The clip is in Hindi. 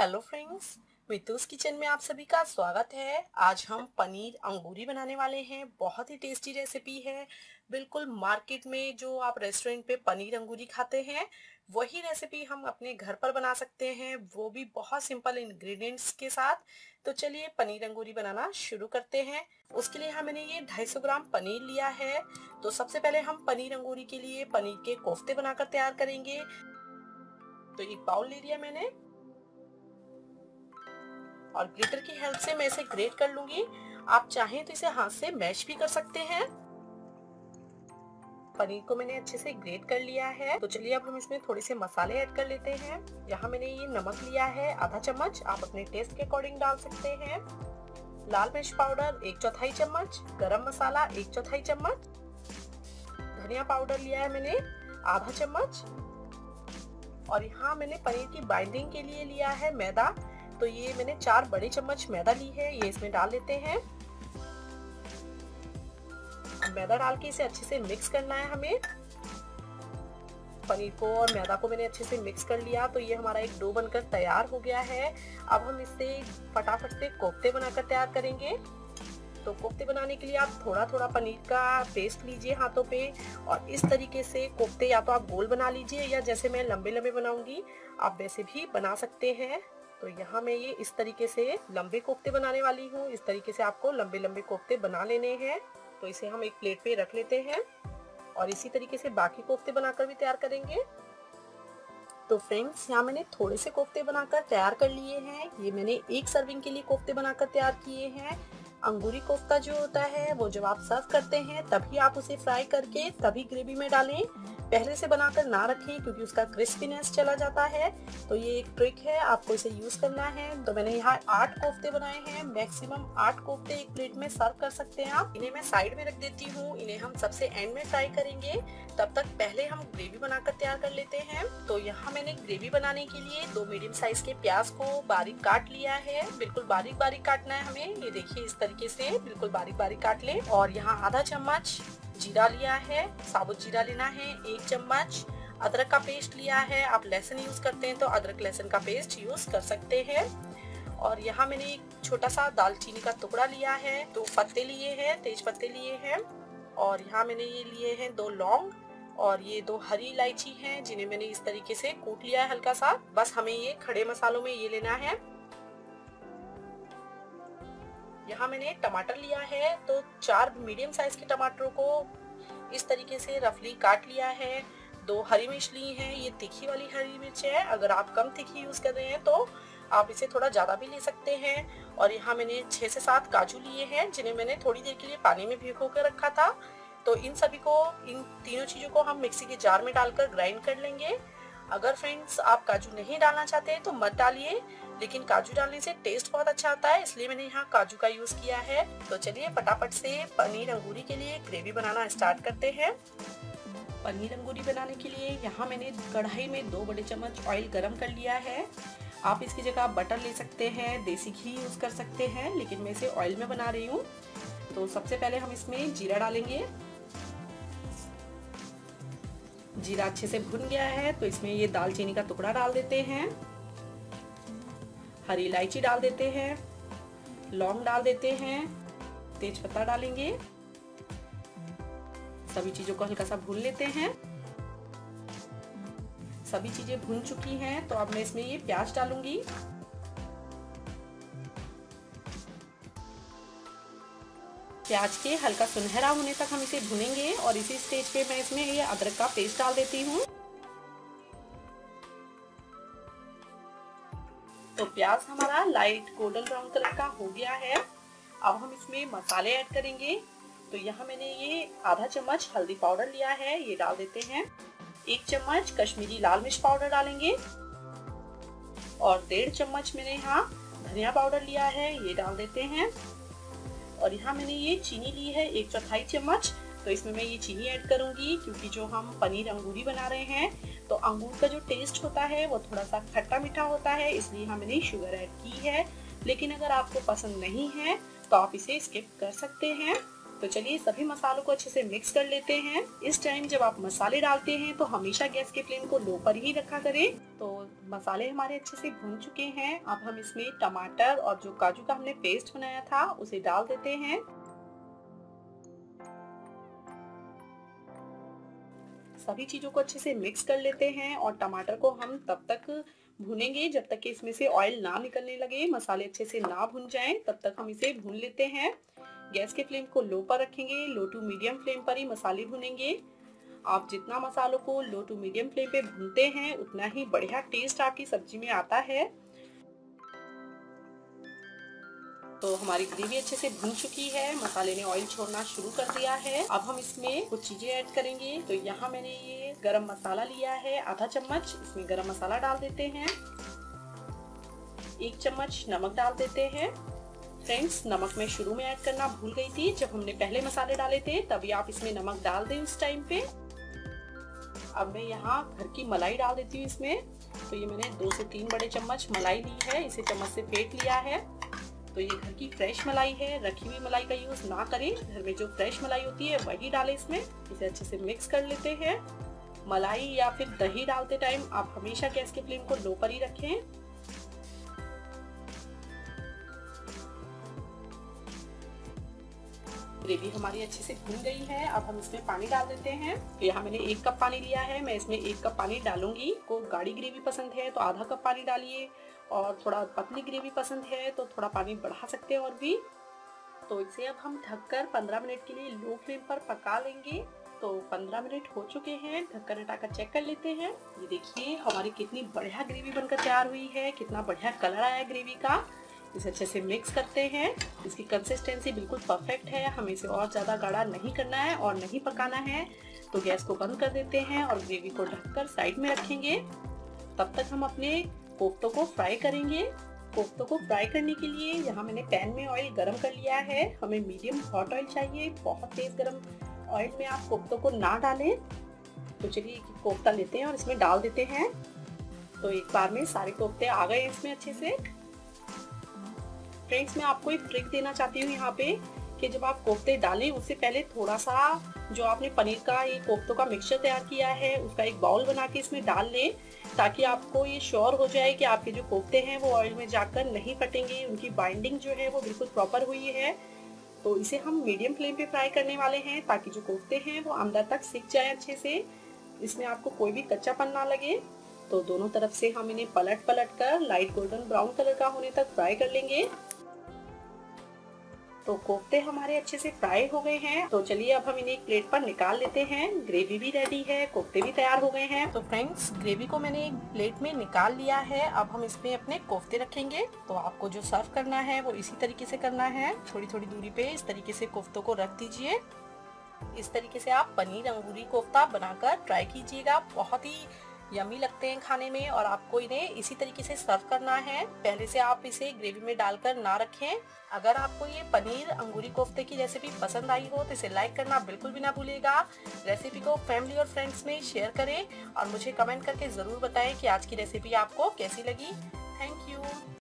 हेलो फ्रेंड्स मितूस किचन में आप सभी का स्वागत है। आज हम पनीर अंगूरी बनाने वाले हैं। बहुत ही टेस्टी रेसिपी है। बिल्कुल मार्केट में जो आप रेस्टोरेंट पे पनीर अंगूरी खाते हैं, वही रेसिपी हम अपने घर पर बना सकते हैं। वो भी बहुत सिंपल इंग्रेडिएंट्स के साथ। तो चलिए पनीर अंगूरी बनाना शुरू करते हैं। उसके लिए हम मैंने ये 250 ग्राम पनीर लिया है। तो सबसे पहले हम पनीर अंगूरी के लिए पनीर के कोफ्ते बनाकर तैयार करेंगे। तो एक बाउल ले लिया मैंने। और ग्रेटर की हेल्प से मैं इसे ग्रेट कर लूँगी। आप चाहें तो इसे हाथ से मैश भी कर सकते हैं। पनीर को मैंने अच्छे से ग्रेट कर लिया है। तो चलिए अब हम इसमें थोड़े से मसाले ऐड कर लेते हैं। यहाँ मैंने ये नमक लिया है, आधा चम्मच। आप अपने टेस्ट के अकॉर्डिंग डाल सकते हैं। लाल मिर्च पाउडर एक चौथाई चम्मच। गरम मसाला, एक चौथाई चम्मच। धनिया पाउडर लिया है मैंने, आधा चम्मच। और यहाँ मैंने पनीर की बाइंडिंग के लिए लिया है मैदा। तो ये मैंने चार बड़े चम्मच मैदा ली है, ये इसमें डाल देते हैं। मैदा डाल के इसे अच्छे से मिक्स करना है हमें। पनीर को और मैदा को मैंने अच्छे से मिक्स कर लिया तो ये हमारा एक डो बनकर तैयार हो गया है। अब हम इससे फटाफट से कोफ्ते बनाकर तैयार करेंगे। तो कोफ्ते बनाने के लिए आप थोड़ा थोड़ा पनीर का पेस्ट लीजिए हाथों पे और इस तरीके से कोफ्ते या तो आप गोल बना लीजिए या जैसे मैं लंबे लंबे बनाऊँगी, आप वैसे भी बना सकते हैं। तो यहाँ मैं ये इस तरीके से लंबे कोफ्ते बनाने वाली हूँ। इस तरीके से आपको लंबे लंबे कोफ्ते बना लेने हैं। तो इसे हम एक प्लेट पे रख लेते हैं और इसी तरीके से बाकी कोफ्ते बनाकर भी तैयार करेंगे। तो फ्रेंड्स, यहाँ मैंने थोड़े से कोफ्ते बनाकर तैयार कर लिए हैं। ये मैंने एक सर्विंग के लिए कोफ्ते बनाकर तैयार किए हैं। अंगूरी कोफ्ता जो होता है, वो जब आप सर्व करते हैं, तभी आप उसे फ्राई करके तभी ग्रेवी में डालें। पहले से बनाकर ना रखें, क्योंकि उसका क्रिस्पीनेस चला जाता है। तो ये एक ट्रिक है, आपको इसे यूज़ करना है। तो मैंने यहाँ आठ कोफ्ते बनाए हैं। मैक्सिमम आठ कोफ्ते एक प्लेट में सर्व कर सकते हैं आप। इन्हें मैं साइड में रख देती हूँ। इन्हें हम सबसे एंड में फ्राई करेंगे। तब तक पहले हम ग्रेवी बनाकर तैयार कर लेते हैं। तो यहाँ मैंने ग्रेवी बनाने के लिए दो मीडियम साइज़ के प्याज को बारीक काट लिया है। बिल्कुल बारीक बारीक काटना है हमें। ये देखिए इस तरीके से बिल्कुल बारीक बारीक काट ले। और यहाँ आधा चम्मच जीरा लिया है, साबुत जीरा लेना है, एक चम्मच। अदरक का पेस्ट लिया है, आप लहसुन यूज़ करते हैं तो अदरक, लहसुन का पेस्ट यूज़ कर सकते हैं। और यहाँ मैंने एक छोटा सा दालचीनी का टुकड़ा लिया है, दो पत्ते लिए हैं, तेज पत्ते लिए हैं। और यहाँ मैंने ये लिए हैं दो लौंग और ये दो हरी इलायची हैं, जिन्हें मैंने इस तरीके से कूट लिया है हल्का सा। बस हमें ये खड़े मसालों में ये लेना है। यहाँ मैंने टमाटर लिया है तो चार मीडियम साइज़ के टमाटरों को इस तरीके से रफली काट लिया है। दो हरी मिर्च ली है, ये तीखी वाली हरी मिर्च है, अगर आप कम तीखी यूज़ कर रहे हैं तो आप इसे थोड़ा ज़्यादा भी ले सकते हैं। और यहाँ मैंने छह से सात काजू लिए हैं, जिन्हें मैंने थोड़ी देर के लिए पानी में भिगो कर रखा था। तो इन सभी को, इन तीनों चीज़ों को हम मिक्सी के जार में डालकर ग्राइंड कर लेंगे। अगर फ्रेंड्स आप काजू नहीं डालना चाहते तो मत डालिए। लेकिन काजू डालने से टेस्ट बहुत अच्छा आता है, इसलिए मैंने यहाँ काजू का यूज़ किया है। तो चलिए फटाफट से पनीर अंगूरी के लिए ग्रेवी बनाना स्टार्ट करते हैं। पनीर अंगूरी बनाने के लिए यहाँ मैंने कढ़ाई में दो बड़े चम्मच ऑयल गरम कर लिया है। आप इसकी जगह बटर ले सकते हैं, देसी घी यूज़ कर सकते हैं, लेकिन मैं इसे ऑयल में बना रही हूँ। तो सबसे पहले हम इसमें जीरा डालेंगे। जीरा अच्छे से भुन गया है तो इसमें ये दालचीनी का टुकड़ा डाल देते हैं। हरी इलायची डाल देते हैं, लौंग डाल देते हैं, तेज पत्ता डालेंगे। सभी चीज़ों को हल्का सा भून लेते हैं। सभी चीज़ें भून चुकी हैं तो अब मैं इसमें ये प्याज डालूँगी। प्याज के हल्का सुनहरा होने तक हम इसे भुनेंगे और इसी स्टेज पे मैं इसमें ये अदरक का पेस्ट डाल देती हूँ। तो प्याज हमारा लाइट गोल्डन ब्राउन कलर का हो गया है। अब हम इसमें मसाले ऐड करेंगे। तो यहाँ मैंने ये आधा चम्मच हल्दी पाउडर लिया है, ये डाल देते हैं। एक चम्मच कश्मीरी लाल मिर्च पाउडर डालेंगे। और डेढ़ चम्मच मैंने यहाँ धनिया पाउडर लिया है, ये डाल देते हैं। और यहाँ मैंने ये चीनी ली है, एक चौथाई चम्मच। तो इसमें मैं ये चीनी ऐड करूँगी, क्योंकि जो हम पनीर अंगूरी बना रहे हैं तो अंगूर का जो टेस्ट होता है, वो थोड़ा सा खट्टा मीठा होता है, इसलिए हमने शुगर ऐड की है। लेकिन अगर आपको पसंद नहीं है तो आप इसे स्किप कर सकते हैं। तो चलिए सभी मसालों को अच्छे से मिक्स कर लेते हैं। इस टाइम जब आप मसाले डालते हैं तो हमेशा गैस के फ्लेम को लो पर ही रखा करें। तो मसाले हमारे अच्छे से भून चुके हैं। अब हम इसमें टमाटर और जो काजू का हमने पेस्ट बनाया था, उसे डाल देते हैं। सभी चीज़ों को अच्छे से मिक्स कर लेते हैं और टमाटर को हम तब तक भूनेंगे जब तक कि इसमें से ऑयल ना निकलने लगे। मसाले अच्छे से ना भून जाएँ, तब तक हम इसे भून लेते हैं। गैस के फ्लेम को लो पर रखेंगे, लो टू मीडियम फ्लेम पर ही मसाले भुनेंगे। आप जितना मसालों को लो टू मीडियम फ्लेम पे भूनते हैं, उतना ही बढ़िया टेस्ट आपकी सब्ज़ी में आता है। तो हमारी ग्रेवी अच्छे से भून चुकी है, मसाले ने ऑयल छोड़ना शुरू कर दिया है। अब हम इसमें कुछ चीज़ें ऐड करेंगे। तो यहाँ मैंने ये गरम मसाला लिया है, आधा चम्मच, इसमें गरम मसाला डाल देते हैं। एक चम्मच नमक डाल देते हैं। फ्रेंड्स नमक मैं शुरू में ऐड करना भूल गई थी। जब हमने पहले मसाले डाले थे, तभी आप इसमें नमक डाल दें उस टाइम पे। अब मैं यहाँ घर की मलाई डाल देती हूँ इसमें। तो ये मैंने दो से तीन बड़े चम्मच मलाई ली है। इसे चम्मच से फेंट लिया है। तो ये घर की फ्रेश मलाई है। रखी हुई मलाई का यूज़ ना करें। घर में जो फ्रेश मलाई होती है, वही डालें इसमें। इसे अच्छे से मिक्स कर लेते हैं। मलाई या फिर दही डालते टाइम आप हमेशा गैस के फ्लेम को लो पर ही रखें। ग्रेवी हमारी अच्छे से भून गई है। अब हम इसमें पानी डाल देते हैं। यहाँ मैंने एक कप पानी लिया है। मैं इसमें एक कप पानी डालूँगी। को गाढ़ी ग्रेवी पसंद है तो आधा कप पानी डालिए। और थोड़ा पतली ग्रेवी पसंद है तो थोड़ा पानी बढ़ा सकते हैं और भी। तो इसे अब हम ढककर 15 मिनट के लिए लो फ्लेम पर पका लेंगे। तो 15 मिनट हो चुके हैं। ढक्कन हटाकर चेक कर लेते हैं। ये देखिए, हमारी कितनी बढ़िया ग्रेवी बनकर तैयार हुई है। कितना बढ़िया कलर आया ग्रेवी का। इसे अच्छे से मिक्स करते हैं। इसकी कंसिस्टेंसी बिल्कुल परफेक्ट है। हमें इसे और ज़्यादा गाढ़ा नहीं करना है और नहीं पकाना है। तो गैस को बंद कर देते हैं और ग्रेवी को ढककर साइड में रखेंगे। तब तक हम अपने कोफ्तों को फ्राई करेंगे। कोफ्तों को फ्राई करने के लिए यहाँ मैंने पैन में ऑयल गर्म कर लिया है। हमें मीडियम हॉट ऑयल चाहिए। बहुत तेज गर्म ऑयल में आप कोफ्तों को ना डालें। तो चलिए कोफ्ता लेते हैं और इसमें डाल देते हैं। तो एक बार में सारे कोफ्ते आ गए इसमें अच्छे से। फ्रेंड्स मैं आपको एक ट्रिक देना चाहती हूँ यहाँ पे कि जब आप कोफ्ते डालें, उससे पहले थोड़ा सा जो आपने पनीर का, ये कोफ्तों का मिक्सचर तैयार किया है, उसका एक बाउल बना के इसमें डाल लें, ताकि आपको ये श्योर हो जाए कि आपके जो कोफ्ते हैं वो ऑयल में जाकर नहीं फटेंगे, उनकी बाइंडिंग जो है वो बिल्कुल प्रॉपर हुई है। तो इसे हम मीडियम फ्लेम पे फ्राई करने वाले हैं, ताकि जो कोफ्ते हैं वो अंदर तक सीख जाए अच्छे से। इसमें आपको कोई भी कच्चापन ना लगे। तो दोनों तरफ़ से हम इन्हें पलट पलट कर लाइट गोल्डन ब्राउन कलर का होने तक फ्राई कर लेंगे। तो कोफ्ते हमारे अच्छे से फ्राई हो गए हैं। तो चलिए अब हम इन्हें एक प्लेट पर निकाल लेते हैं। ग्रेवी भी रेडी है, कोफ्ते भी तैयार हो गए हैं। तो फ्रेंड्स ग्रेवी को मैंने एक प्लेट में निकाल लिया है। अब हम इसमें अपने कोफ्ते रखेंगे। तो आपको जो सर्व करना है, वो इसी तरीके से करना है। थोड़ी थोड़ी दूरी पे इस तरीके से कोफ्तों को रख दीजिए। इस तरीके से आप पनीर अंगूरी कोफ्ता बनाकर ट्राई कीजिएगा। बहुत ही यमी लगते हैं खाने में और आपको इन्हें इसी तरीके से सर्व करना है। पहले से आप इसे ग्रेवी में डालकर ना रखें। अगर आपको ये पनीर अंगूरी कोफ्ते की रेसिपी पसंद आई हो तो इसे लाइक करना बिल्कुल भी ना भूलिएगा। रेसिपी को फैमिली और फ्रेंड्स में शेयर करें और मुझे कमेंट करके ज़रूर बताएँ कि आज की रेसिपी आपको कैसी लगी। Thank you